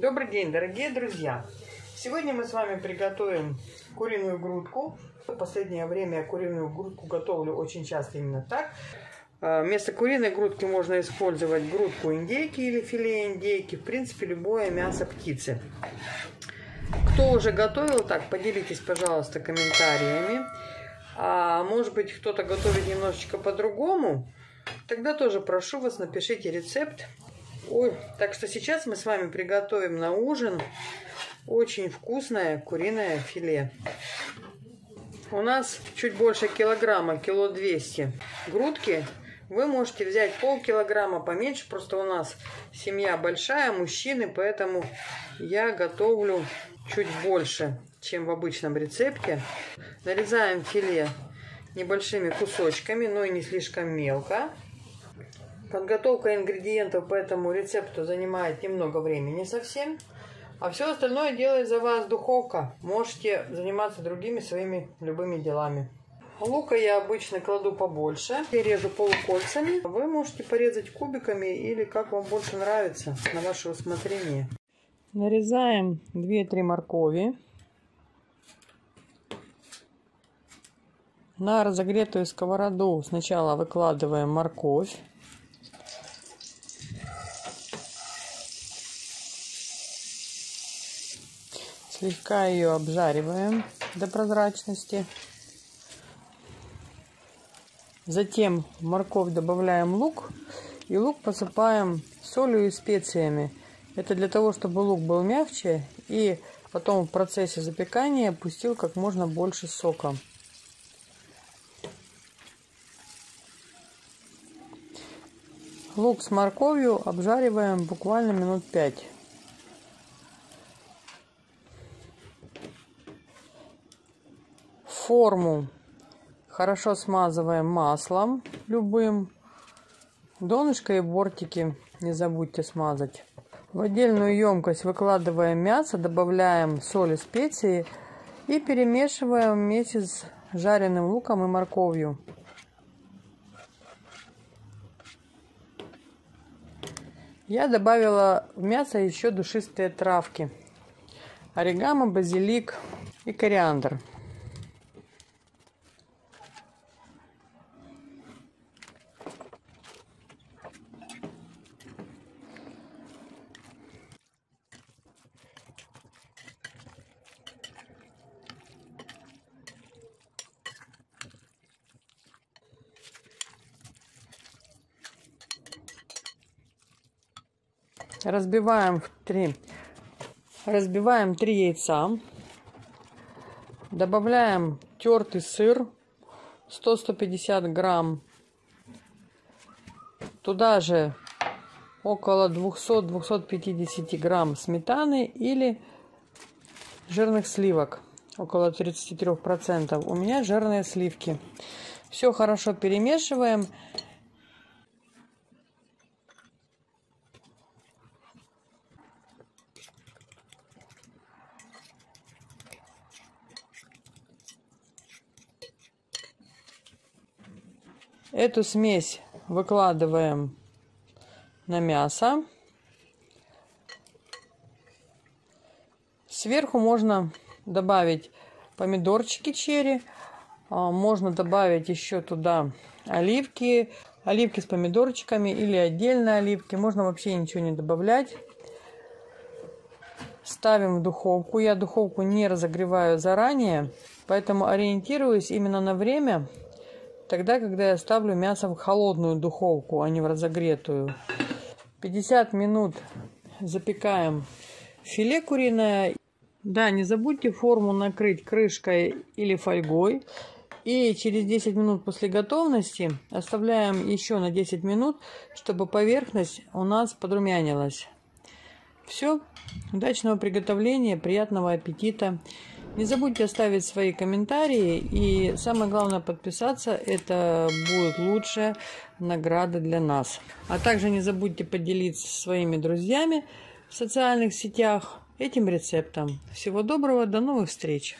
Добрый день, дорогие друзья! Сегодня мы с вами приготовим куриную грудку. В последнее время я куриную грудку готовлю очень часто именно так. А, вместо куриной грудки можно использовать грудку индейки или филе индейки. В принципе, любое мясо птицы. Кто уже готовил так, поделитесь, пожалуйста, комментариями. А может быть, кто-то готовит немножечко по-другому. Тогда тоже прошу вас, напишите рецепт Ой, так что сейчас мы с вами приготовим на ужин очень вкусное куриное филе. У нас чуть больше килограмма, кило двести грудки. Вы можете взять полкилограмма поменьше, просто у нас семья большая, мужчины, поэтому я готовлю чуть больше, чем в обычном рецепте. Нарезаем филе небольшими кусочками, но и не слишком мелко. Подготовка ингредиентов по этому рецепту занимает немного времени совсем. А все остальное делает за вас духовка. Можете заниматься другими своими любыми делами. Лука я обычно кладу побольше. Я режу полукольцами. Вы можете порезать кубиками или как вам больше нравится, на ваше усмотрение. Нарезаем 2-3 моркови. На разогретую сковороду сначала выкладываем морковь. Слегка ее обжариваем до прозрачности. Затем в морковь добавляем лук. И лук посыпаем солью и специями. Это для того, чтобы лук был мягче. И потом в процессе запекания пустил как можно больше сока. Лук с морковью обжариваем буквально минут 5. Форму хорошо смазываем маслом любым. Донышко и бортики не забудьте смазать. В отдельную емкость выкладываем мясо, добавляем соль и специи и перемешиваем вместе с жареным луком и морковью. Я добавила в мясо еще душистые травки. Орегано, базилик и кориандр. Разбиваем три. Разбиваем три яйца. Добавляем тертый сыр 100-150 грамм. Туда же около 200-250 грамм сметаны или жирных сливок. Около 33%. У меня жирные сливки. Все хорошо перемешиваем. Эту смесь выкладываем на мясо. Сверху можно добавить помидорчики черри. А, можно добавить еще туда оливки. Оливки с помидорчиками или отдельно оливки. Можно вообще ничего не добавлять. Ставим в духовку. Я духовку не разогреваю заранее, поэтому ориентируюсь именно на время, тогда, когда я ставлю мясо в холодную духовку, а не в разогретую. 50 минут запекаем филе куриное. Да, не забудьте форму накрыть крышкой или фольгой. И через 10 минут после готовности оставляем еще на 10 минут, чтобы поверхность у нас подрумянилась. Все. Удачного приготовления, приятного аппетита. Не забудьте оставить свои комментарии и самое главное подписаться. Это будет лучшая награда для нас. А также не забудьте поделиться со своими друзьями в социальных сетях этим рецептом. Всего доброго, до новых встреч!